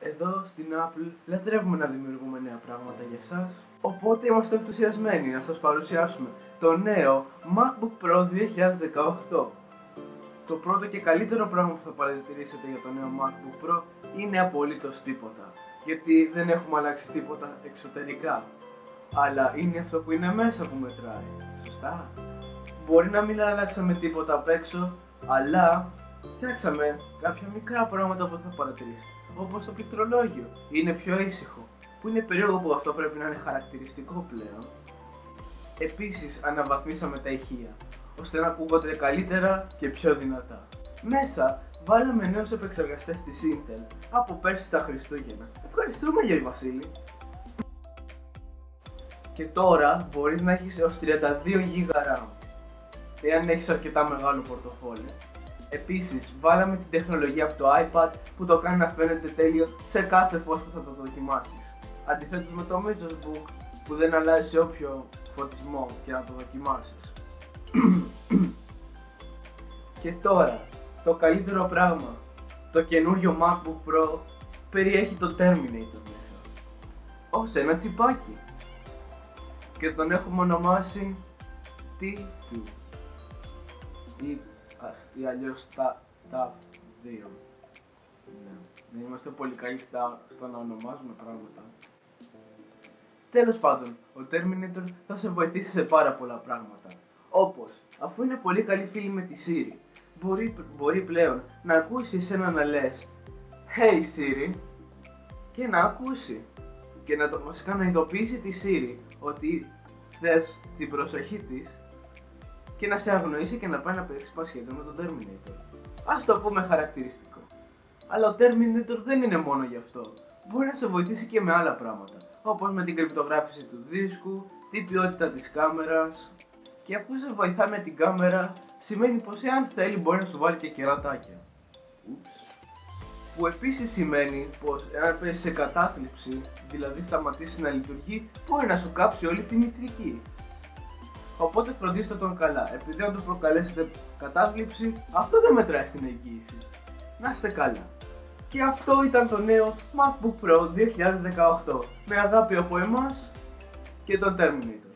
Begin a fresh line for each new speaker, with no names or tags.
Εδώ στην Apple λατρεύουμε να δημιουργούμε νέα πράγματα για εσάς. Οπότε είμαστε ενθουσιασμένοι να σας παρουσιάσουμε το νέο MacBook Pro 2018. Το πρώτο και καλύτερο πράγμα που θα παρατηρήσετε για το νέο MacBook Pro είναι απολύτως τίποτα. Γιατί δεν έχουμε αλλάξει τίποτα εξωτερικά. Αλλά είναι αυτό που είναι μέσα που μετράει. Σωστά. Μπορεί να μην αλλάξαμε τίποτα απ' έξω, αλλά φτιάξαμε κάποια μικρά πράγματα που θα παρατηρήσει. Όπως το πληκτρολόγιο. Είναι πιο ήσυχο. Που είναι περίεργο που αυτό πρέπει να είναι χαρακτηριστικό πλέον. Επίσης, αναβαθμίσαμε τα ηχεία, ώστε να ακούγονται καλύτερα και πιο δυνατά. Μέσα βάλαμε νέους επεξεργαστές της Intel από πέρσι τα Χριστούγεννα. Ευχαριστούμε, Γιώργο Βασίλη. Και τώρα μπορείς να έχεις έως 32 GB RAM, εάν έχεις αρκετά μεγάλο πορτοφόλι. Επίσης, βάλαμε την τεχνολογία από το iPad που το κάνει να φαίνεται τέλειο σε κάθε φως που θα το δοκιμάσεις. Αντιθέτως με το Magic Book που δεν αλλάζει σε όποιο φωτισμό και να το δοκιμάσεις. και τώρα, το καλύτερο πράγμα, το καινούριο MacBook Pro περιέχει το Terminator μέσα. Ως ένα τσιπάκι. Και τον έχουμε ονομάσει T2 ή, ή αλλιώς τα, τα 2. Ναι. Δεν είμαστε πολύ καλοί στα, στο να ονομάζουμε πράγματα. Τέλος πάντων, ο Terminator θα σε βοηθήσει σε πάρα πολλά πράγματα. Όπως, αφού είναι πολύ καλή φίλη με τη Siri, μπορεί, μπορεί πλέον να ακούσει εσένα να λες Hey Siri και να ακούσει και να το βασικά να ειδοποιήσει τη Siri ότι θες την προσοχή της και να σε αγνοήσει και να πάει να παίξει πασχέτο με τον Terminator. Ας το πούμε χαρακτηριστικό. Αλλά ο Terminator δεν είναι μόνο γι' αυτό. Μπορεί να σε βοηθήσει και με άλλα πράγματα. Όπως με την κρυπτογράφηση του δίσκου, την ποιότητα της κάμερας. Και αφού σε βοηθά με την κάμερα, σημαίνει πως εάν θέλει μπορεί να σου βάλει και κερατάκια. Που επίσης σημαίνει πως εάν πέσει σε κατάθλιψη, δηλαδή σταματήσει να λειτουργεί, μπορεί να σου κάψει όλη τη μητρική. Οπότε φροντίστε τον καλά. Επειδή αν του προκαλέσετε κατάθλιψη, αυτό δεν μετράει στην εγγύηση. Να είστε καλά. Και αυτό ήταν το νέο MacBook Pro 2018 με αγάπη από εμάς και τον Terminator.